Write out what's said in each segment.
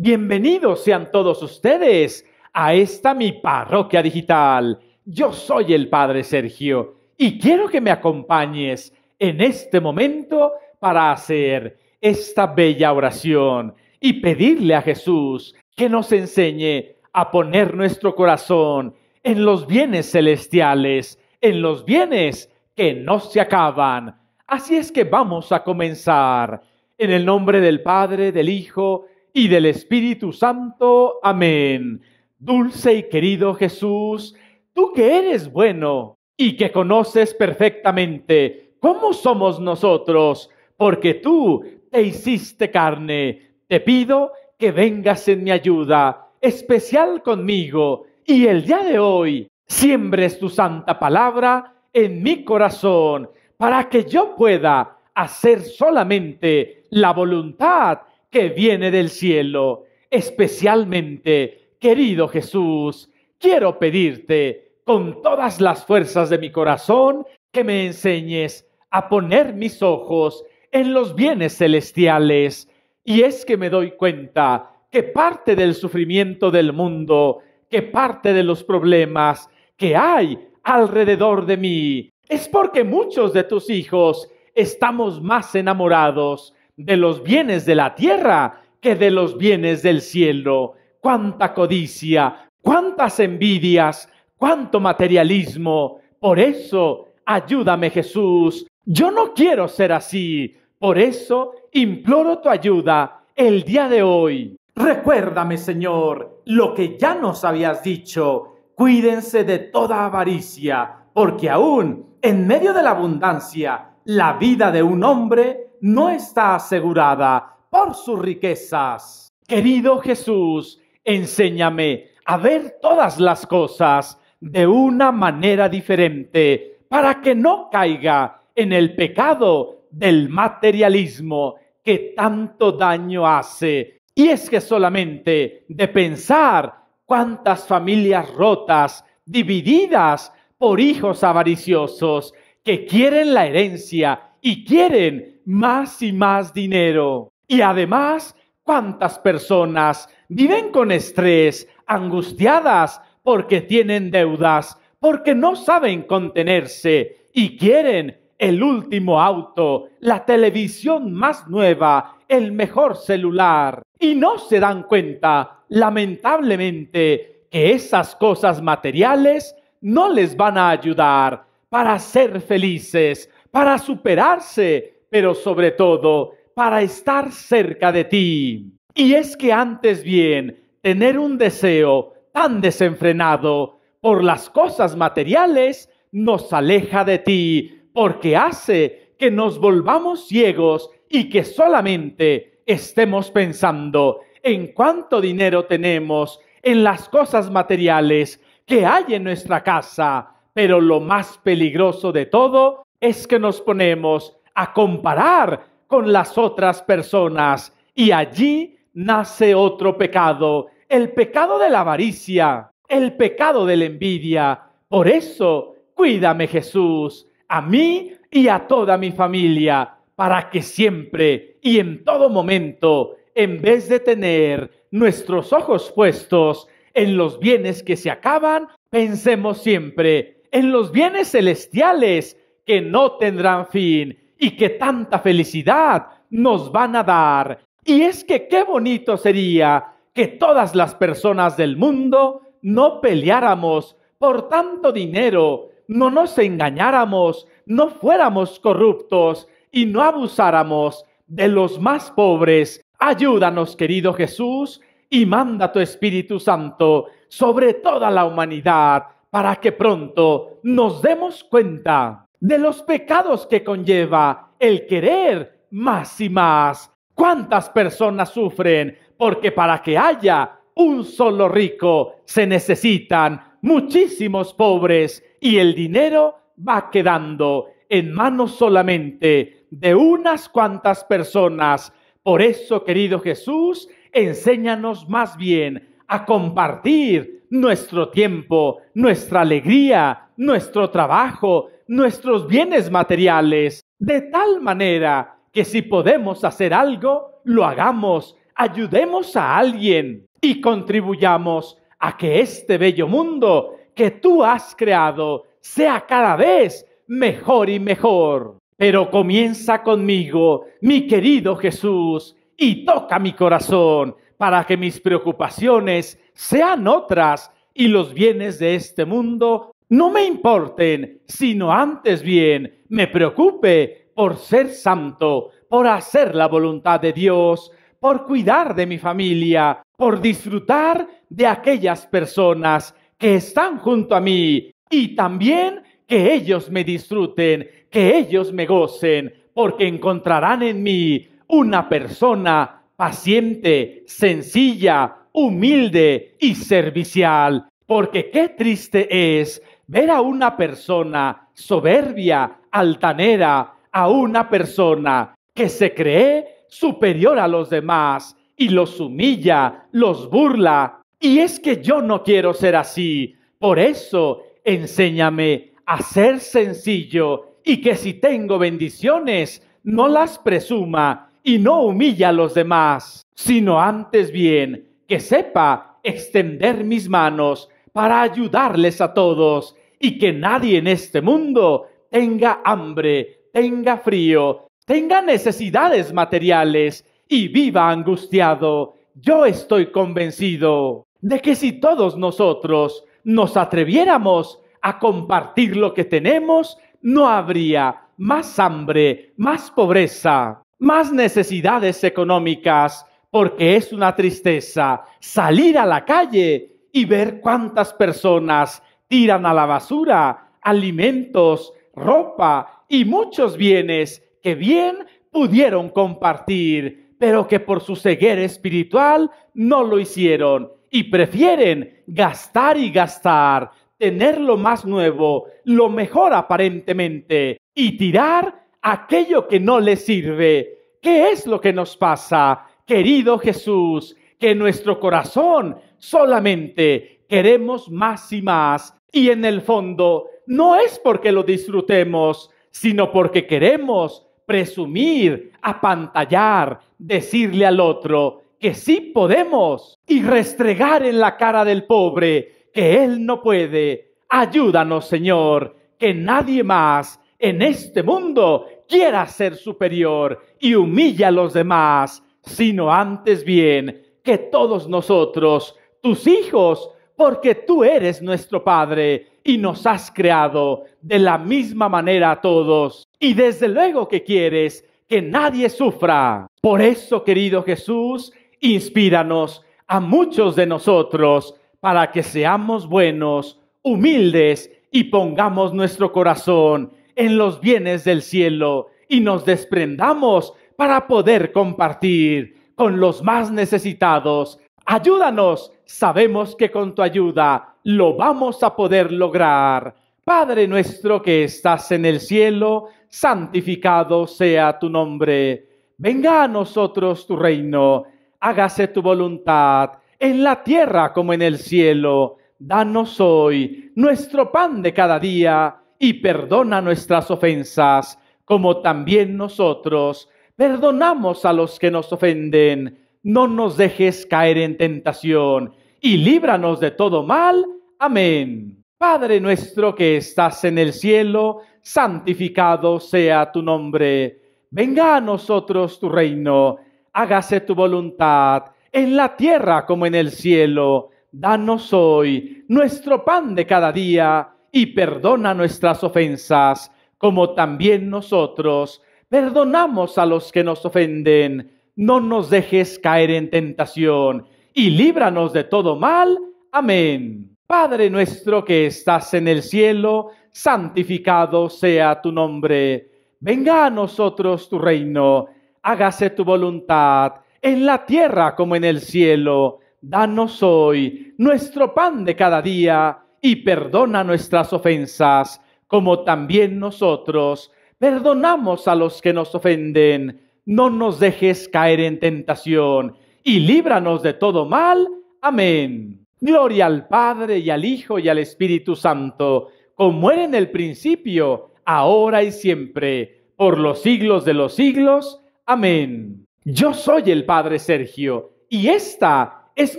Bienvenidos sean todos ustedes a esta mi parroquia digital. Yo soy el Padre Sergio y quiero que me acompañes en este momento para hacer esta bella oración y pedirle a Jesús que nos enseñe a poner nuestro corazón en los bienes celestiales, en los bienes que no se acaban. Así es que vamos a comenzar. En el nombre del Padre, del Hijo y del Espíritu Santo. Amén. Dulce y querido Jesús, tú que eres bueno y que conoces perfectamente cómo somos nosotros, porque tú te hiciste carne, te pido que vengas en mi ayuda, especial conmigo, y el día de hoy siembres tu santa palabra en mi corazón, para que yo pueda hacer solamente la voluntad que viene del cielo, especialmente Querido Jesús, quiero pedirte con todas las fuerzas de mi corazón que me enseñes a poner mis ojos en los bienes celestiales. Y es que me doy cuenta que parte del sufrimiento del mundo, que parte de los problemas que hay alrededor de mí, es porque muchos de tus hijos estamos más enamorados de los bienes de la tierra que de los bienes del cielo cuánta codicia, cuántas envidias, cuánto materialismo. Por eso, ayúdame Jesús. Yo no quiero ser así. Por eso, imploro tu ayuda el día de hoy. Recuérdame, Señor, lo que ya nos habías dicho. Cuídense de toda avaricia, porque aún en medio de la abundancia, la vida de un hombre no está asegurada por sus riquezas. Querido Jesús, Enséñame a ver todas las cosas de una manera diferente para que no caiga en el pecado del materialismo que tanto daño hace. Y es que solamente de pensar cuántas familias rotas, divididas por hijos avariciosos que quieren la herencia y quieren más y más dinero. Y además, cuántas personas viven con estrés, angustiadas porque tienen deudas, porque no saben contenerse y quieren el último auto, la televisión más nueva, el mejor celular. Y no se dan cuenta, lamentablemente, que esas cosas materiales no les van a ayudar para ser felices, para superarse, pero sobre todo para estar cerca de ti. Y es que antes bien, tener un deseo tan desenfrenado por las cosas materiales nos aleja de ti, porque hace que nos volvamos ciegos y que solamente estemos pensando en cuánto dinero tenemos, en las cosas materiales que hay en nuestra casa. Pero lo más peligroso de todo es que nos ponemos a comparar con las otras personas y allí nace otro pecado, el pecado de la avaricia, el pecado de la envidia. Por eso, cuídame Jesús, a mí y a toda mi familia, para que siempre y en todo momento, en vez de tener nuestros ojos puestos en los bienes que se acaban, pensemos siempre en los bienes celestiales que no tendrán fin y que tanta felicidad nos van a dar y es que qué bonito sería que todas las personas del mundo no peleáramos por tanto dinero, no nos engañáramos, no fuéramos corruptos y no abusáramos de los más pobres. Ayúdanos, querido Jesús, y manda tu Espíritu Santo sobre toda la humanidad para que pronto nos demos cuenta de los pecados que conlleva el querer más y más ¿Cuántas personas sufren? Porque para que haya un solo rico se necesitan muchísimos pobres y el dinero va quedando en manos solamente de unas cuantas personas. Por eso, querido Jesús, enséñanos más bien a compartir nuestro tiempo, nuestra alegría, nuestro trabajo, nuestros bienes materiales, de tal manera que si podemos hacer algo, lo hagamos ayudemos a alguien y contribuyamos a que este bello mundo que tú has creado sea cada vez mejor y mejor. Pero comienza conmigo, mi querido Jesús, y toca mi corazón para que mis preocupaciones sean otras y los bienes de este mundo no me importen, sino antes bien me preocupe por ser santo, por hacer la voluntad de Dios, por cuidar de mi familia, por disfrutar de aquellas personas que están junto a mí y también que ellos me disfruten, que ellos me gocen, porque encontrarán en mí una persona paciente, sencilla, humilde y servicial. Porque qué triste es ver a una persona soberbia, altanera, a una persona que se cree superior a los demás y los humilla, los burla. Y es que yo no quiero ser así. Por eso, enséñame a ser sencillo y que si tengo bendiciones, no las presuma y no humilla a los demás, sino antes bien que sepa extender mis manos para ayudarles a todos y que nadie en este mundo tenga hambre, tenga frío, tenga necesidades materiales y viva angustiado. Yo estoy convencido de que si todos nosotros nos atreviéramos a compartir lo que tenemos, no habría más hambre, más pobreza, más necesidades económicas, porque es una tristeza salir a la calle y ver cuántas personas tiran a la basura alimentos, ropa y muchos bienes que bien pudieron compartir, pero que por su ceguera espiritual no lo hicieron y prefieren gastar y gastar, tener lo más nuevo, lo mejor aparentemente, y tirar aquello que no les sirve. ¿Qué es lo que nos pasa, querido Jesús? Que nuestro corazón solamente queremos más y más, y en el fondo no es porque lo disfrutemos, sino porque queremos presumir, apantallar, decirle al otro que sí podemos y restregar en la cara del pobre que él no puede. Ayúdanos, Señor, que nadie más en este mundo quiera ser superior y humilla a los demás, sino antes bien que todos nosotros, tus hijos, porque tú eres nuestro Padre y nos has creado de la misma manera a todos. Y desde luego que quieres que nadie sufra. Por eso, querido Jesús, inspíranos a muchos de nosotros para que seamos buenos, humildes y pongamos nuestro corazón en los bienes del cielo y nos desprendamos para poder compartir con los más necesitados Ayúdanos. Sabemos que con tu ayuda lo vamos a poder lograr. Padre nuestro que estás en el cielo, santificado sea tu nombre. Venga a nosotros tu reino. Hágase tu voluntad en la tierra como en el cielo. Danos hoy nuestro pan de cada día y perdona nuestras ofensas, como también nosotros perdonamos a los que nos ofenden no nos dejes caer en tentación, y líbranos de todo mal. Amén. Padre nuestro que estás en el cielo, santificado sea tu nombre. Venga a nosotros tu reino, hágase tu voluntad, en la tierra como en el cielo. Danos hoy nuestro pan de cada día, y perdona nuestras ofensas, como también nosotros perdonamos a los que nos ofenden no nos dejes caer en tentación, y líbranos de todo mal. Amén. Padre nuestro que estás en el cielo, santificado sea tu nombre. Venga a nosotros tu reino, hágase tu voluntad, en la tierra como en el cielo. Danos hoy nuestro pan de cada día, y perdona nuestras ofensas, como también nosotros perdonamos a los que nos ofenden no nos dejes caer en tentación, y líbranos de todo mal. Amén. Gloria al Padre y al Hijo y al Espíritu Santo, como era en el principio, ahora y siempre, por los siglos de los siglos. Amén. Yo soy el Padre Sergio y esta es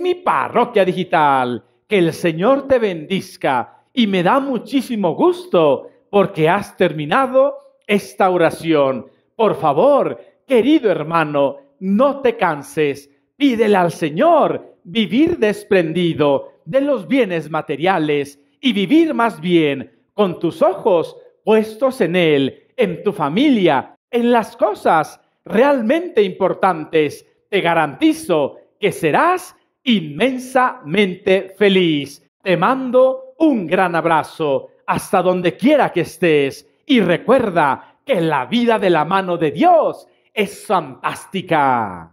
mi parroquia digital. Que el Señor te bendizca y me da muchísimo gusto porque has terminado esta oración. Por favor, querido hermano, no te canses. Pídele al Señor vivir desprendido de los bienes materiales y vivir más bien con tus ojos puestos en Él, en tu familia, en las cosas realmente importantes. Te garantizo que serás inmensamente feliz. Te mando un gran abrazo hasta donde quiera que estés y recuerda que la vida de la mano de Dios es fantástica.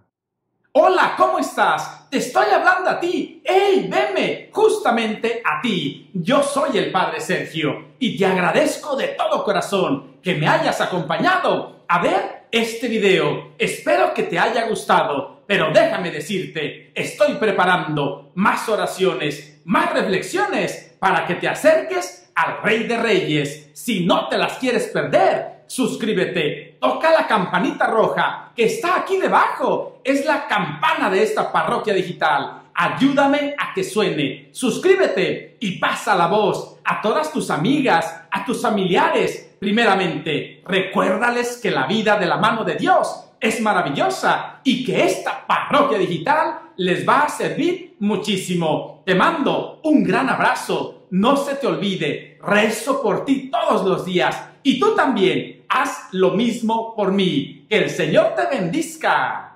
Hola, ¿cómo estás? Te estoy hablando a ti. ¡Ey, veme! Justamente a ti. Yo soy el Padre Sergio y te agradezco de todo corazón que me hayas acompañado a ver este video. Espero que te haya gustado, pero déjame decirte, estoy preparando más oraciones, más reflexiones para que te acerques al Rey de Reyes. Si no te las quieres perder, suscríbete, toca la campanita roja que está aquí debajo. Es la campana de esta parroquia digital. Ayúdame a que suene. Suscríbete y pasa la voz a todas tus amigas, a tus familiares. Primeramente, recuérdales que la vida de la mano de Dios es maravillosa y que esta parroquia digital les va a servir muchísimo. Te mando un gran abrazo. No se te olvide, rezo por ti todos los días y tú también haz lo mismo por mí. Que el Señor te bendiga.